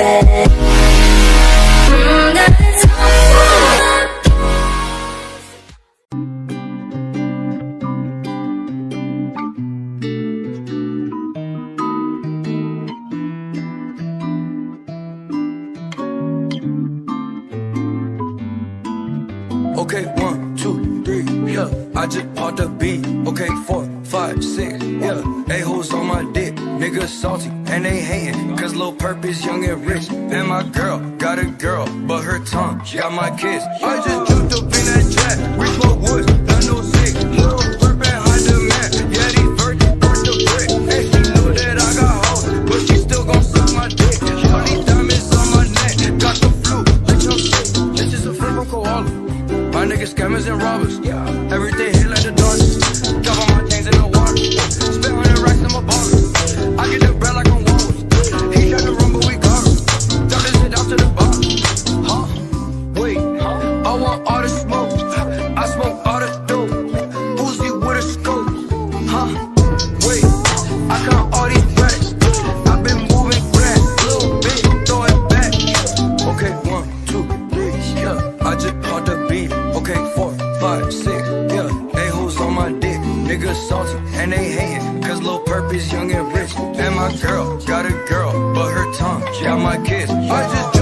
Yeah. Okay, one, two, three, yeah. I just bought the beat. Okay, four, five, six, yeah. A-hoes on my dick, niggas salty, and they hating. Cause Lil Perp is young and rich. And my girl got a girl, but her tongue got my kids. I just jumped up niggas scammers and robbers. Yeah. Everything hit like the Dodgers. Drop all my things in the water. Spend hundred racks in my bottle. I get the bread like I'm Walrus. He tried to run, but we got him. Drop this shit out to the bottom. Huh? Wait. I want all the niggas salty, and they hating. Cause Lil Perp is young and rich. And my girl got a girl, but her tongue, got my kids. I just